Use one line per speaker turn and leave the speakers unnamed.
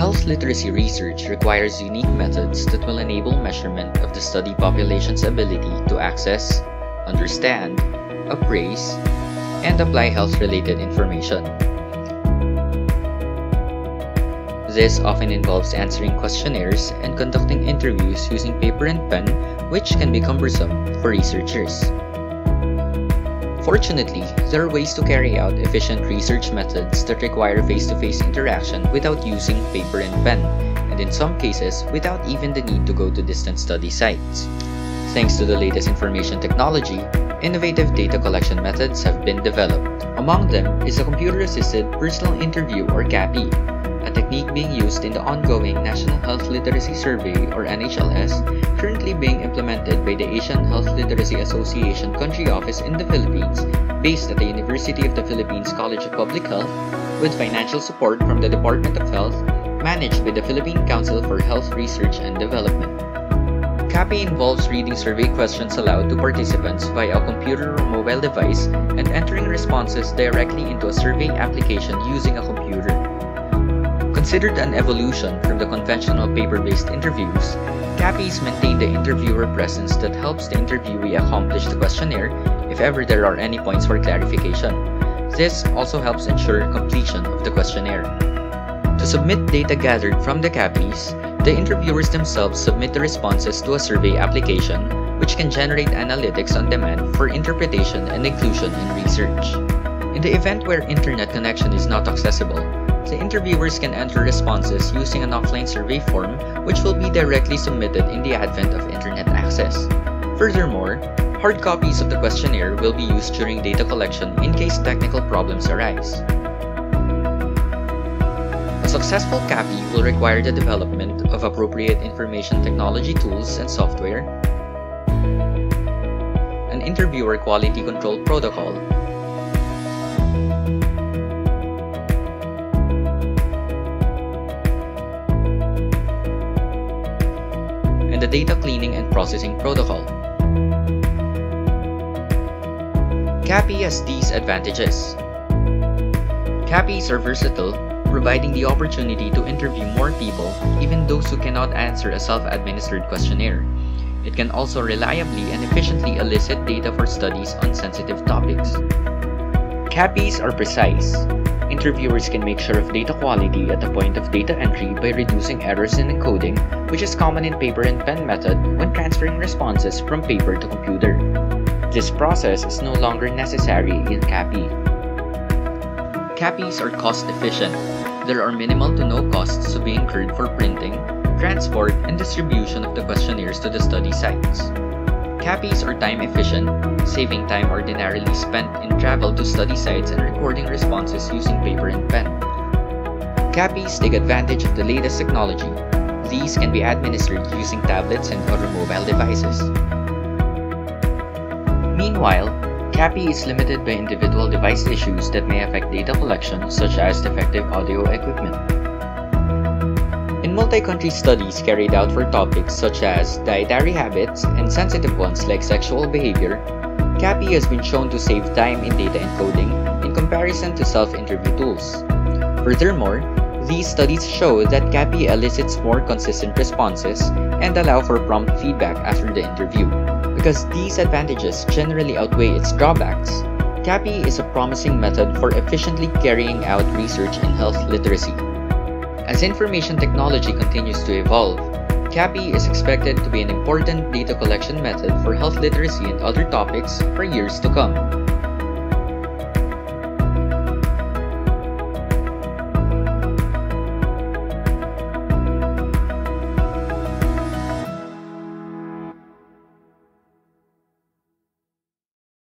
Health literacy research requires unique methods that will enable measurement of the study population's ability to access, understand, appraise, and apply health-related information. This often involves answering questionnaires and conducting interviews using paper and pen, which can be cumbersome for researchers. Fortunately, there are ways to carry out efficient research methods that require face-to-face interaction without using paper and pen, and in some cases, without even the need to go to distant study sites. Thanks to the latest information technology, innovative data collection methods have been developed. Among them is a computer-assisted personal interview or CAPI, a technique being used in the ongoing National Health Literacy Survey or NHLS, currently being implemented by the Asian Health Literacy Association country office in the Philippines, based at the University of the Philippines College of Public Health, with financial support from the Department of Health, managed by the Philippine Council for Health Research and Development. CAPI involves reading survey questions aloud to participants via a computer or mobile device and entering responses directly into a survey application using a computer. Considered an evolution from the conventional paper-based interviews, CAPIs maintain the interviewer presence that helps the interviewee accomplish the questionnaire if ever there are any points for clarification. This also helps ensure completion of the questionnaire. To submit data gathered from the CAPIs, the interviewers themselves submit the responses to a survey application, which can generate analytics on demand for interpretation and inclusion in research. In the event where internet connection is not accessible, the interviewers can enter responses using an offline survey form which will be directly submitted in the advent of internet access. Furthermore, hard copies of the questionnaire will be used during data collection in case technical problems arise. A successful CAPI will require the development of appropriate information technology tools and software, an interviewer quality control protocol, and the data cleaning and processing protocol. CAPI has these advantages. CAPIs are versatile, providing the opportunity to interview more people, even those who cannot answer a self-administered questionnaire. It can also reliably and efficiently elicit data for studies on sensitive topics. CAPIs are precise. Interviewers can make sure of data quality at the point of data entry by reducing errors in encoding, which is common in paper and pen method when transferring responses from paper to computer. This process is no longer necessary in CAPI. CAPIs are cost efficient. There are minimal to no costs to be incurred for printing, transport, and distribution of the questionnaires to the study sites. CAPIs are time efficient, saving time ordinarily spent in travel to study sites and recording responses using paper and pen. CAPIs take advantage of the latest technology. These can be administered using tablets and other mobile devices. Meanwhile, CAPI is limited by individual device issues that may affect data collection such as defective audio equipment. Multi-country studies carried out for topics such as dietary habits and sensitive ones like sexual behavior, CAPI has been shown to save time in data encoding in comparison to self-interview tools. Furthermore, these studies show that CAPI elicits more consistent responses and allow for prompt feedback after the interview. Because these advantages generally outweigh its drawbacks, CAPI is a promising method for efficiently carrying out research in health literacy. As information technology continues to evolve, CAPI is expected to be an important data collection method for health literacy and other topics for years to come.